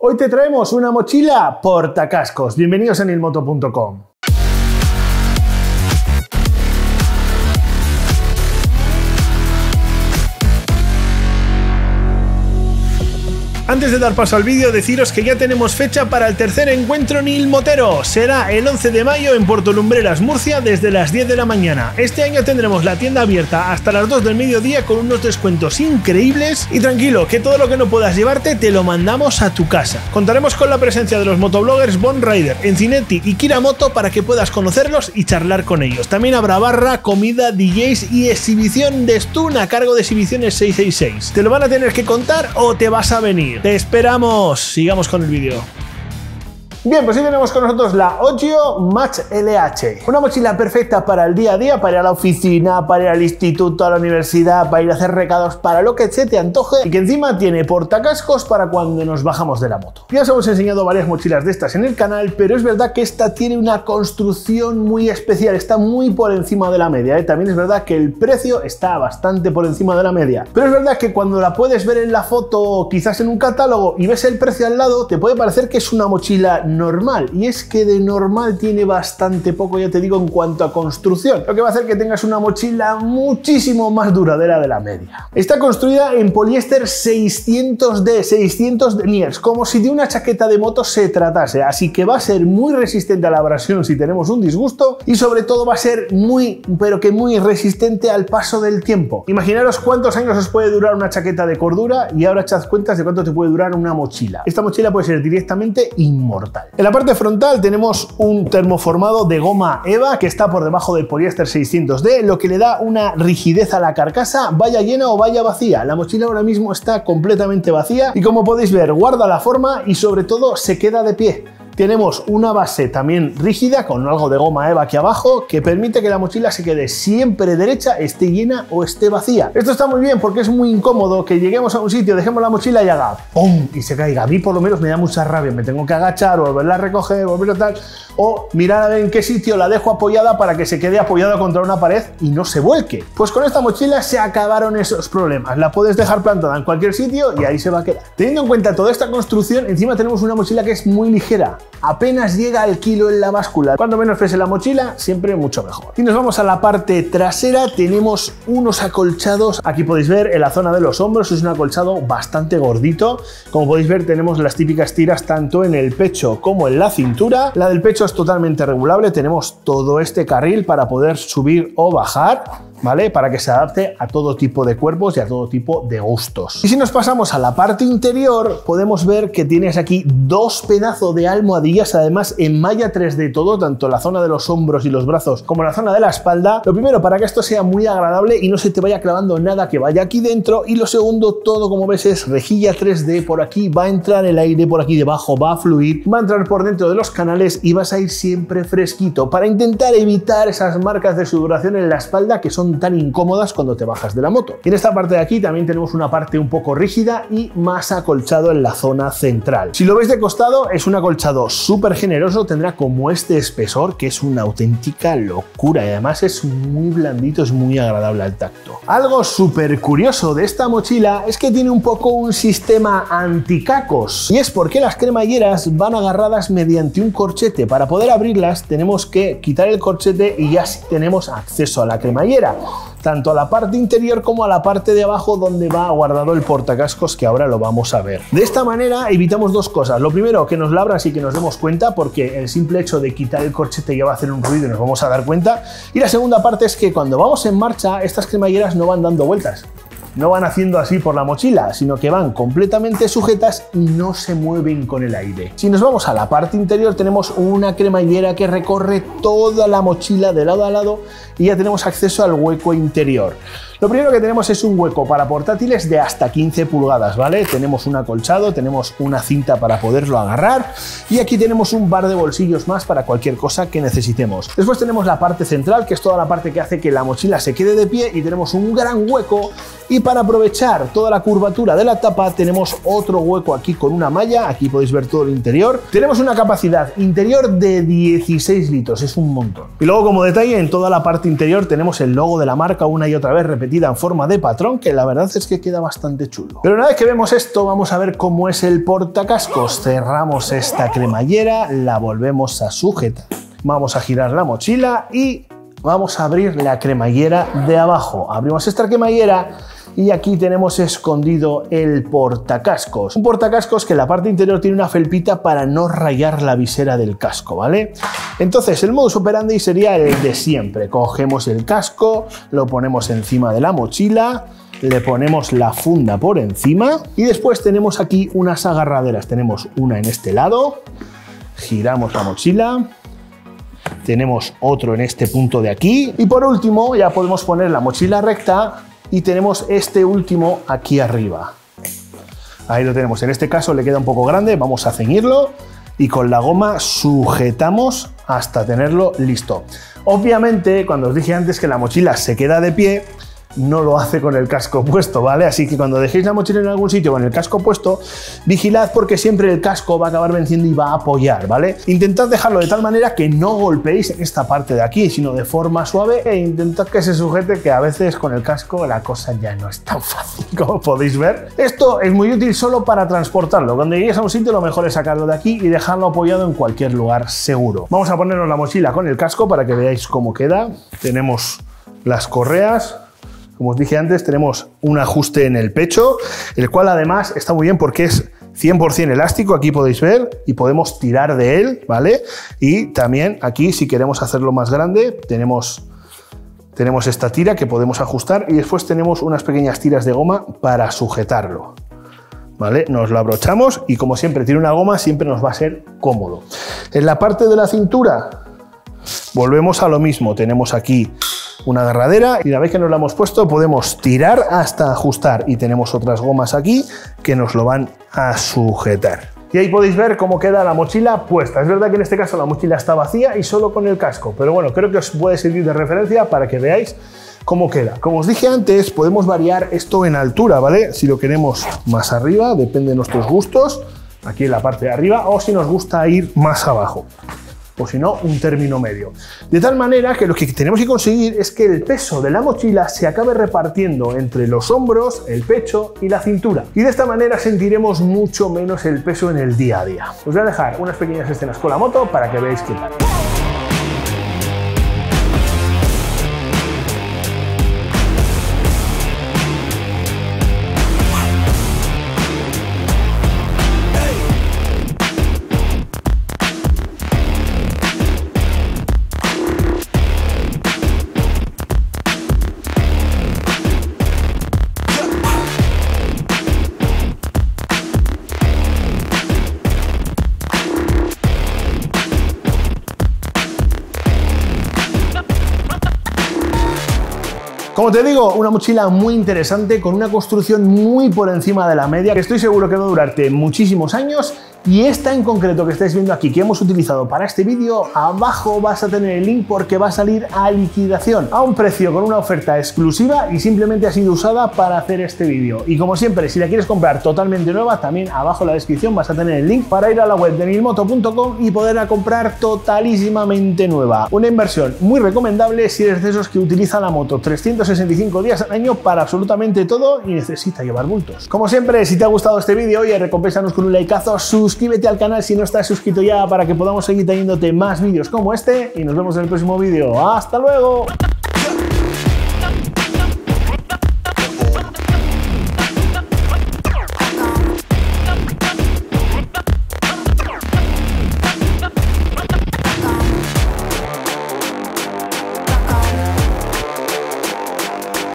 Hoy te traemos una mochila portacascos. Bienvenidos a nilmoto.com. Antes de dar paso al vídeo, deciros que ya tenemos fecha para el tercer encuentro Nil Motero. Será el 11 de mayo en Puerto Lumbreras, Murcia, desde las 10 de la mañana. Este año tendremos la tienda abierta hasta las 2 del mediodía con unos descuentos increíbles. Y tranquilo, que todo lo que no puedas llevarte te lo mandamos a tu casa. Contaremos con la presencia de los motobloggers Bon Rider, Encinetti y Kiramoto para que puedas conocerlos y charlar con ellos. También habrá barra, comida, DJs y exhibición de Stun a cargo de Exhibiciones 666. ¿Te lo van a tener que contar o te vas a venir? ¡Te esperamos! Sigamos con el vídeo. Bien, pues hoy tenemos con nosotros la Ogio Match LH. Una mochila perfecta para el día a día, para ir a la oficina, para ir al instituto, a la universidad, para ir a hacer recados, para lo que se te antoje y que encima tiene portacascos para cuando nos bajamos de la moto. Ya os hemos enseñado varias mochilas de estas en el canal, pero es verdad que esta tiene una construcción muy especial, está muy por encima de la media. ¿eh? También es verdad que el precio está bastante por encima de la media. Pero es verdad que cuando la puedes ver en la foto, quizás en un catálogo, y ves el precio al lado, te puede parecer que es una mochila normal. Y es que de normal tiene bastante poco, ya te digo, en cuanto a construcción. Lo que va a hacer que tengas una mochila muchísimo más duradera de la media. Está construida en poliéster 600D, 600 deniers, como si de una chaqueta de moto se tratase. Así que va a ser muy resistente a la abrasión si tenemos un disgusto y sobre todo va a ser muy, pero que muy resistente al paso del tiempo. Imaginaros cuántos años os puede durar una chaqueta de cordura y ahora echad cuentas de cuánto te puede durar una mochila. Esta mochila puede ser directamente inmortal. En la parte frontal tenemos un termoformado de goma EVA que está por debajo del poliéster 600D, lo que le da una rigidez a la carcasa, vaya llena o vaya vacía. La mochila ahora mismo está completamente vacía y como podéis ver guarda la forma y sobre todo se queda de pie. Tenemos una base también rígida con algo de goma eva aquí abajo que permite que la mochila se quede siempre derecha, esté llena o esté vacía. Esto está muy bien porque es muy incómodo que lleguemos a un sitio, dejemos la mochila y haga ¡pum! y se caiga. A mí por lo menos me da mucha rabia, me tengo que agachar, volverla a recoger, volver a tal, o mirar a ver en qué sitio la dejo apoyada para que se quede apoyada contra una pared y no se vuelque. Pues con esta mochila se acabaron esos problemas. La puedes dejar plantada en cualquier sitio y ahí se va a quedar. Teniendo en cuenta toda esta construcción, encima tenemos una mochila que es muy ligera apenas llega al kilo en la báscula. Cuando menos pese la mochila, siempre mucho mejor. Si nos vamos a la parte trasera, tenemos unos acolchados. Aquí podéis ver en la zona de los hombros, es un acolchado bastante gordito. Como podéis ver, tenemos las típicas tiras tanto en el pecho como en la cintura. La del pecho es totalmente regulable, tenemos todo este carril para poder subir o bajar. ¿Vale? Para que se adapte a todo tipo de cuerpos y a todo tipo de gustos. Y si nos pasamos a la parte interior, podemos ver que tienes aquí dos pedazos de almohadillas, además en malla 3D todo, tanto la zona de los hombros y los brazos como la zona de la espalda. Lo primero, para que esto sea muy agradable y no se te vaya clavando nada que vaya aquí dentro. Y lo segundo, todo como ves es rejilla 3D, por aquí va a entrar el aire, por aquí debajo va a fluir, va a entrar por dentro de los canales y vas a ir siempre fresquito para intentar evitar esas marcas de sudoración en la espalda que son tan incómodas cuando te bajas de la moto. Y en esta parte de aquí también tenemos una parte un poco rígida y más acolchado en la zona central. Si lo ves de costado, es un acolchado súper generoso, tendrá como este espesor, que es una auténtica locura y además es muy blandito, es muy agradable al tacto. Algo súper curioso de esta mochila es que tiene un poco un sistema anticacos y es porque las cremalleras van agarradas mediante un corchete. Para poder abrirlas tenemos que quitar el corchete y ya tenemos acceso a la cremallera tanto a la parte interior como a la parte de abajo donde va guardado el portacascos que ahora lo vamos a ver. De esta manera evitamos dos cosas. Lo primero, que nos labras y que nos demos cuenta porque el simple hecho de quitar el corchete ya va a hacer un ruido y nos vamos a dar cuenta. Y la segunda parte es que cuando vamos en marcha estas cremalleras no van dando vueltas no van haciendo así por la mochila, sino que van completamente sujetas y no se mueven con el aire. Si nos vamos a la parte interior tenemos una cremallera que recorre toda la mochila de lado a lado y ya tenemos acceso al hueco interior. Lo primero que tenemos es un hueco para portátiles de hasta 15 pulgadas, ¿vale? Tenemos un acolchado, tenemos una cinta para poderlo agarrar y aquí tenemos un par de bolsillos más para cualquier cosa que necesitemos. Después tenemos la parte central, que es toda la parte que hace que la mochila se quede de pie y tenemos un gran hueco y para aprovechar toda la curvatura de la tapa tenemos otro hueco aquí con una malla, aquí podéis ver todo el interior. Tenemos una capacidad interior de 16 litros, es un montón. Y luego como detalle en toda la parte interior tenemos el logo de la marca una y otra vez repetido metida en forma de patrón, que la verdad es que queda bastante chulo. Pero una vez que vemos esto, vamos a ver cómo es el portacascos. Cerramos esta cremallera, la volvemos a sujetar. Vamos a girar la mochila y vamos a abrir la cremallera de abajo. Abrimos esta cremallera y aquí tenemos escondido el portacascos. Un portacascos que en la parte interior tiene una felpita para no rayar la visera del casco, ¿vale? Entonces el modus operandi sería el de siempre. Cogemos el casco, lo ponemos encima de la mochila, le ponemos la funda por encima y después tenemos aquí unas agarraderas. Tenemos una en este lado, giramos la mochila, tenemos otro en este punto de aquí y por último ya podemos poner la mochila recta y tenemos este último aquí arriba. Ahí lo tenemos. En este caso le queda un poco grande, vamos a ceñirlo y con la goma sujetamos hasta tenerlo listo. Obviamente, cuando os dije antes que la mochila se queda de pie, no lo hace con el casco puesto, ¿vale? Así que cuando dejéis la mochila en algún sitio con el casco puesto, vigilad porque siempre el casco va a acabar venciendo y va a apoyar, ¿vale? Intentad dejarlo de tal manera que no golpeéis esta parte de aquí, sino de forma suave e intentad que se sujete, que a veces con el casco la cosa ya no es tan fácil, como podéis ver. Esto es muy útil solo para transportarlo. Cuando lleguéis a un sitio, lo mejor es sacarlo de aquí y dejarlo apoyado en cualquier lugar seguro. Vamos a ponernos la mochila con el casco para que veáis cómo queda. Tenemos las correas, como os dije antes, tenemos un ajuste en el pecho, el cual además está muy bien porque es 100% elástico, aquí podéis ver, y podemos tirar de él, ¿vale? Y también aquí, si queremos hacerlo más grande, tenemos, tenemos esta tira que podemos ajustar y después tenemos unas pequeñas tiras de goma para sujetarlo. ¿Vale? Nos lo abrochamos y como siempre tiene una goma, siempre nos va a ser cómodo. En la parte de la cintura, volvemos a lo mismo. Tenemos aquí una agarradera y una vez que nos la hemos puesto podemos tirar hasta ajustar y tenemos otras gomas aquí que nos lo van a sujetar. Y ahí podéis ver cómo queda la mochila puesta. Es verdad que en este caso la mochila está vacía y solo con el casco, pero bueno, creo que os puede servir de referencia para que veáis cómo queda. Como os dije antes, podemos variar esto en altura, ¿vale? Si lo queremos más arriba, depende de nuestros gustos, aquí en la parte de arriba, o si nos gusta ir más abajo o si no, un término medio. De tal manera que lo que tenemos que conseguir es que el peso de la mochila se acabe repartiendo entre los hombros, el pecho y la cintura. Y de esta manera sentiremos mucho menos el peso en el día a día. Os voy a dejar unas pequeñas escenas con la moto para que veáis qué tal. Como te digo, una mochila muy interesante con una construcción muy por encima de la media que estoy seguro que va a durarte muchísimos años y esta en concreto que estáis viendo aquí, que hemos utilizado para este vídeo, abajo vas a tener el link porque va a salir a liquidación, a un precio con una oferta exclusiva y simplemente ha sido usada para hacer este vídeo. Y como siempre, si la quieres comprar totalmente nueva, también abajo en la descripción vas a tener el link para ir a la web de milmoto.com y poderla comprar totalísimamente nueva. Una inversión muy recomendable si eres de esos que utiliza la moto 365 días al año para absolutamente todo y necesita llevar bultos. Como siempre, si te ha gustado este vídeo, y recompensanos con un likeazo, sus suscríbete al canal si no estás suscrito ya para que podamos seguir teniéndote más vídeos como este y nos vemos en el próximo vídeo. ¡Hasta luego!